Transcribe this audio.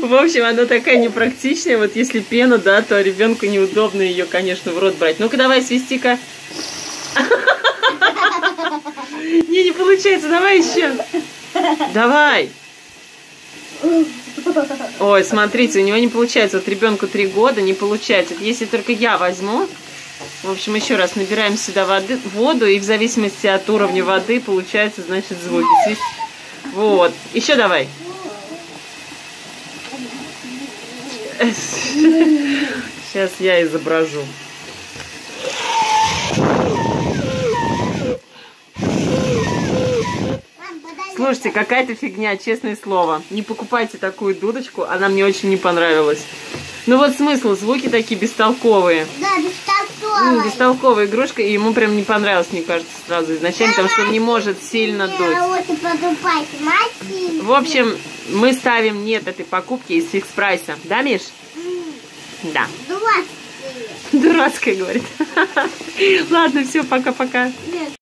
В общем, она такая непрактичная. Вот если пена, да, то ребенку неудобно ее, конечно, в рот брать. Ну-ка, давай, свисти-ка. Не, не получается. Давай еще. Давай. Ой, смотрите, у него не получается. Вот ребенку три года не получается. Если только я возьму. В общем, еще раз набираем сюда воды, воду, и в зависимости от уровня воды получается, значит, звуки. Вот. Еще давай. Сейчас я изображу. Слушайте, какая-то фигня, честное слово. Не покупайте такую дудочку, она мне очень не понравилась. Ну вот смысл, звуки такие бестолковые. Да, бестолковая. Ну, бестолковая игрушка, и ему прям не понравилось, мне кажется, сразу изначально, потому что он не может сильно дуть. В общем, мы ставим нет этой покупки из фикс прайса. Да, Миш? Да. Дурацкие. Дурацкая, говорит. Ладно, все, пока-пока.